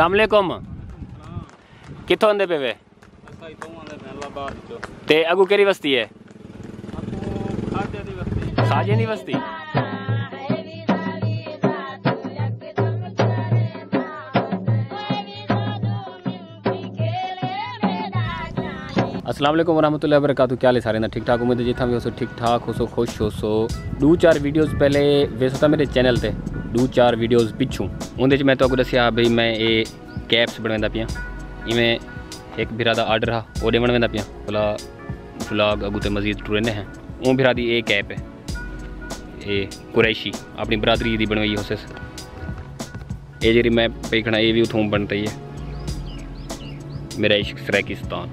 सलामकुम कितों आते पे वे ते अगू केरी बस्ती है साजे नहीं बस्ती असलम वरहमल वरक क्या ले सारे ना? ठीक ठाक? उम्मीद जितना भी हो सो ठीक ठाक हो सो खुश हो सो दो चार वीडियोस पहले, वैसे था मेरे चैनल पर ਦੋ ਚਾਰ ਵੀਡੀਓਜ਼ ਪਹਿਲੇ ਵੇਸੋ ਤਾਂ ਮੇਰੇ ਚੈਨਲ ਤੇ ਦੋ ਚਾਰ ਵੀਡੀਓਜ਼ ਪਿੱਛੋਂ ਉਹਦੇ ਚ ਮੈਂ ਤੁਹਾਨੂੰ ਦੱਸਿਆ ਬਈ ਮੈਂ ਇਹ ਕੈਪਸ ਬਣਾਉਂਦਾ ਪਿਆ ਇਵੇਂ ਇੱਕ ਵੀਰਾ ਦਾ ਆਰਡਰ ਆ ਉਹਦੇ ਬਣਾਉਂਦਾ ਪਿਆ ਭਲਾ ਵਲੌਗ ਅਗੂ ਤੇ ਮਜ਼ੀਦ ਟੁਰੇ ਨੇ ਹੈ ਉਹ ਵੀਰਾ ਦੀ ਇਹ ਕੈਪ ਹੈ ਇਹ ਕੁਰੈਸ਼ੀ ਆਪਣੀ ਬਰਾਦਰੀ ਦੀ ਬਣਵਾਈ ਉਸ ਇਹ ਜਿਹੜੀ ਮੈਂ ਵੇਖਣਾ ਇਹ ਵੀ ਉਥੋਂ ਬਣਦੀ ਹੈ ਮੇਰਾ ਇਸ਼ਕ ਸਰੈਕਿਸਤਾਨ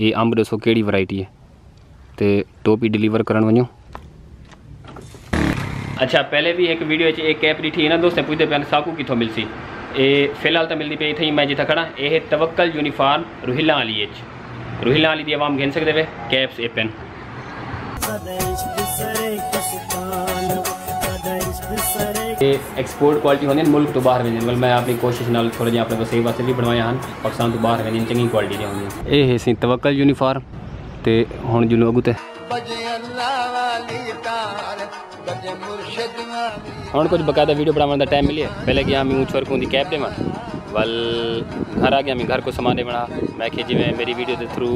ਇਹ ਅੰਬ ਦੱਸੋ ਕਿਹੜੀ ਵੈਰਾਈਟੀ ਹੈ ਤੇ ਟੋਪੀ ਡਿਲੀਵਰ ਕਰਨ ਵਣੋ अच्छा पहले भी एक वीडियो एक कैप ॾिठी ना दोस्त पूछते पिया साकू कितों मिलसी? ए, फ़िलहाल त मिलंदी पई अथई मैं जिथां खणा ए तवक्कल यूनिफॉर्म रुहिला अली एच रुहिला अली दी आवाम घेन वे? कैप्स, ए पेन। एक्सपोर्ट क्वालिटी होंगे मुल्क तो बहर वेंदे मैं अपनी कोशिश नाल थोड़े जहाँ अपने बस वास्ते भी बनवाया हैं पाकिस्तान तो बहर वेंदे चंगी क्वालिटी दी होंगी ये है सी तवक्कल यूनिफॉर्म। तो हूँ जुलू अगू हम कुछ बकायदा वीडियो बनाने का टाइम मिली पहले गया मैं ऊँच वर्क कैब दे वल घर आ गया मैं घर को समान दे बना मैं जी जिमें मेरी वीडियो के थ्रू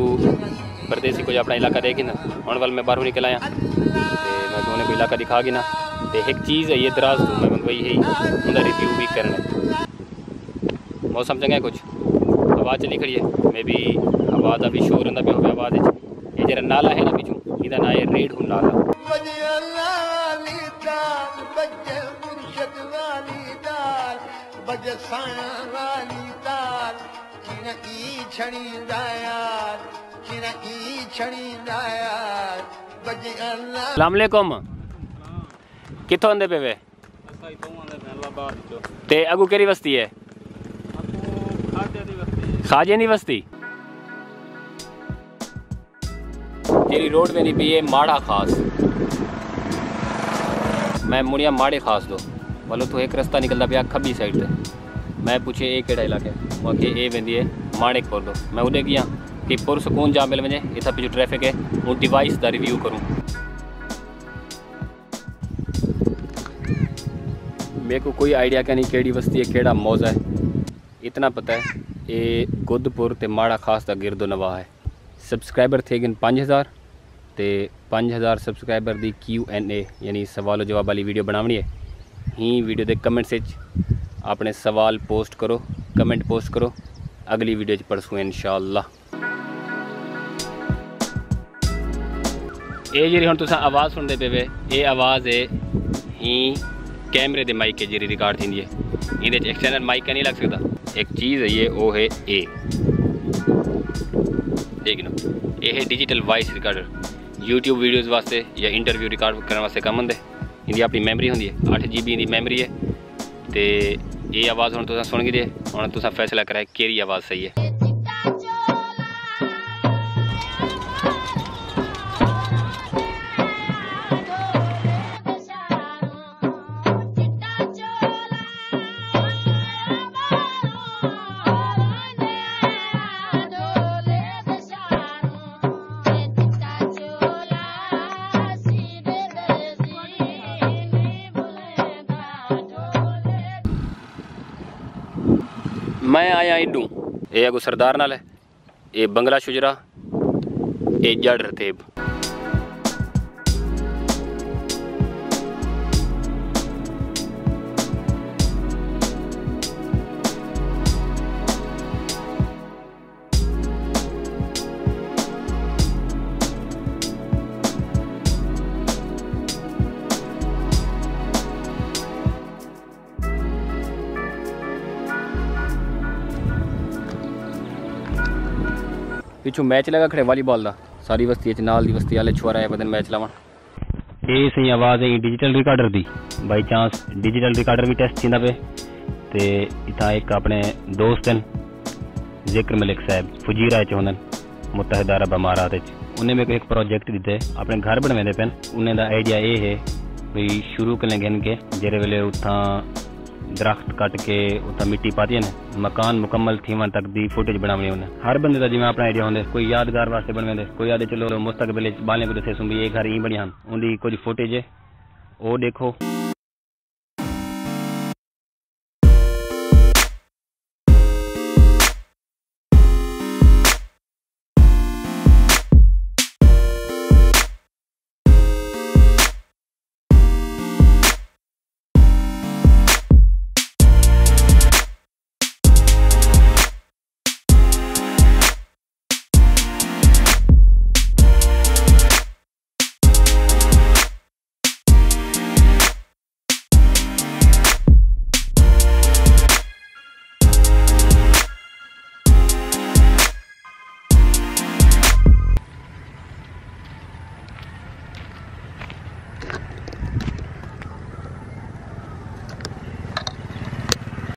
परदेसी कुछ अपना इलाका देख ना हूँ वल मैं बाहरों निकल आया मैं उन्हें कोई इलाका दिखा गिना तो एक चीज़ है ये दराज तू मैं मंगवाई है उनका रिव्यू भी करना मौसम चंगा है कुछ आवाज़ चली खड़ी है मे भी आवाज़ का भी शोर हूँ भी हो आवाज़ ये जरा नाला है ना पिछू इधर ना है रेड हूँ नाला आंदे पे वे? ते अगू केरी बस्ती है? खाजे दी बस्ती तेरी रोड नहीं पी है माड़ा खास। मैं मुड़िया माड़े खास दो। मतलब तो एक रस्ता निकलता पे खबी साइड से मैं पूछे ये कड़ा इलाइक़ो है? मूंखे इहे वेंदी आहे मैं उदे गया कि पुर पुरसकून जा मिल वजे इतना पंहिंजो ट्रैफ़िक है वो डिवाइस का रिव्यू करूँ। मेरे को कोई आइडिया क्या नहीं केड़ी बस्ती है, कड़ा मौजा है। इतना पता है ये गोदपुर तो माड़ा खास का गिरदो नवाह है। सबसक्राइबर थे गिन पाँच हज़ार तो पाँच हज़ार सबसक्राइबर की क्यू एन ए यानी सवाल जवाब वाली वीडियो बनावनी है। ਹੀ ਵੀਡੀਓ ਦੇ ਕਮੈਂਟਸ ਵਿੱਚ ਆਪਣੇ ਸਵਾਲ ਪੋਸਟ ਕਰੋ ਕਮੈਂਟ ਪੋਸਟ ਕਰੋ ਅਗਲੀ ਵੀਡੀਓ 'ਚ ਪੜਸੂ ਇਨਸ਼ਾਅੱਲਾ ਇਹ ਜਿਹੜੀ ਹੁਣ ਤੁਸੀਂ ਆਵਾਜ਼ ਸੁਣਦੇ ਪਏ ਵੇ ਇਹ ਆਵਾਜ਼ ਹੈ ਹੀ ਕੈਮਰੇ ਦੇ ਮਾਈਕ ਹੈ ਜਿਹੜੀ ਰਿਕਾਰਡ ਥੀਂਦੀ ਹੈ ਇਹਦੇ 'ਚ ਐਕਸਟਰਨਲ ਮਾਈਕ ਨਹੀਂ ਲੱਗ ਸਕਦਾ ਇੱਕ ਚੀਜ਼ ਹੈ ਇਹ ਉਹ ਹੈ ਇਹ ਦੇਖ ਲਓ ਇਹ ਹੈ digital voice recorder YouTube videos ਵਾਸਤੇ ਜਾਂ ਇੰਟਰਵਿਊ ਰਿਕਾਰਡ ਕਰਨ ਵਾਸਤੇ ਕੰਮ ਹੁੰਦੇ ਇਹਦੀ ਆਪਣੀ ਮੈਮਰੀ ਹੁੰਦੀ ਹੈ 8 GB ਦੀ ਮੈਮਰੀ ਹੈ, ਤੇ ਇਹ ਆਵਾਜ਼ ਹੁਣ ਤੁਸੀਂ ਸੁਣ ਗਏ ਜੇ, ਹੁਣ ਤੁਸੀਂ ਫੈਸਲਾ ਕਰਿਆ ਕਿਹੜੀ ਆਵਾਜ਼ ਸਹੀ ਹੈ। ਮੈਂ ਆਇਆ ਇਡੂ। ਇਹ ਅਗੋ ਸਰਦਾਰ ਨਾਲ ਹੈ ਇਹ ਬੰਗਲਾ ਸ਼ੁਜਰਾ ਇਹ ਜੜ ਰਤੇਬ। ਪਿੱਛੋਂ ਮੈਚ ਲਗਾ ਖੜੇ ਵਾਲੀਬਾਲ ਦਾ ਸਾਰੀ ਬਸਤੀ ਚ ਨਾਲ ਦੀ ਬਸਤੀ ਵਾਲੇ ਛੁਆਰਾ ਆਏ ਬਦਨ ਮੈਚ ਲਾਵਣ ਇਹ ਸਹੀ ਆਵਾਜ਼ ਹੈ ਡਿਜੀਟਲ ਰਿਕਾਰਡਰ ਦੀ ਬਾਈ ਚਾਂਸ ਡਿਜੀਟਲ ਰਿਕਾਰਡਰ ਵੀ ਟੈਸਟ ਥੀਂਦਾ ਪਏ ਤੇ ਇਥਾਂ ਇੱਕ ਆਪਣੇ ਦੋਸਤ ਹਨ ਜ਼ਿਕਰ ਮਲਿਕ ਸਾਹਿਬ ਫੁਜੀਰਾ ਚ ਹੁੰਦਨ ਮੁਤਹਦਾ ਅਰਬ ਅਮਾਰਾਤ ਵਿੱਚ ਉਹਨੇ ਮੈਨੂੰ ਇੱਕ ਪ੍ਰੋਜੈਕਟ ਦਿੱਤੇ ਆਪਣੇ ਘਰ ਬਣਵਾਉਂਦੇ ਪੈਨ ਉਹਨੇ ਦਾ ਆਈਡੀਆ ਇਹ ਹੈ ਵੀ ਸ਼ੁਰੂ ਕਰਨੇ ਗਨ ਕੇ ਜਿਹੜੇ ਵੇਲੇ ਉਥਾਂ ਦਰਖਤ ਕੱਟ ਕੇ ਉੱਤੇ ਮਿੱਟੀ ਪਾਤੀ ਨੇ ਮਕਾਨ ਮੁਕੰਮਲ ਥੀਵਨ ਤੱਕ ਦੀ ਫੁਟੇਜ ਬਣਾਉਣੀ ਉਹਨੇ ਹਰ ਬੰਦੇ ਦਾ ਜਿਵੇਂ ਆਪਣਾ ਆਈਡੀਆ ਹੁੰਦਾ ਕੋਈ ਯਾਦਗਾਰ ਵਾਸਤੇ ਬਣਵਾਉਂਦੇ ਕੋਈ ਆਦੇ ਚਲੋ ਮੁਸਤਕਬਲ ਵਿੱਚ ਬਾਲੇ ਕੋ ਦੱਸੇ ਸੁਣ ਵੀ ਇਹ ਘਰ ਹੀ ਬਣੀ ਹਨ ਉਹਦੀ ਕੁਝ ਫੁਟੇਜ ਹੈ ਉਹ ਦੇਖੋ